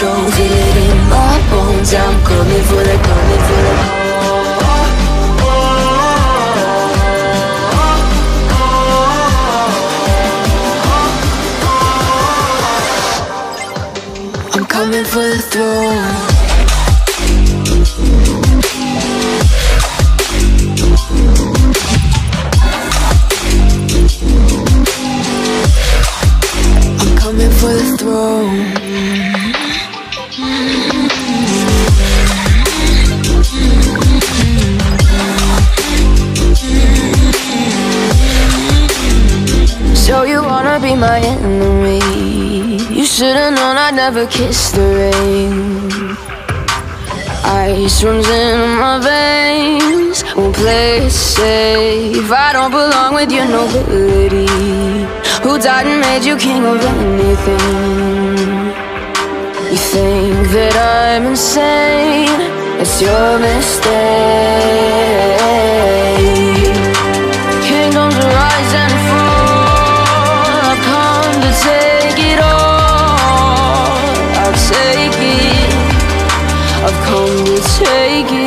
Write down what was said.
control Feel it in my bones I'm coming for the, coming I'd never kiss the rain. Ice runs in my veins. Won't play safe. I don't belong with your nobility Who died and made you king of anything? You think that I'm insane. It's your mistake take it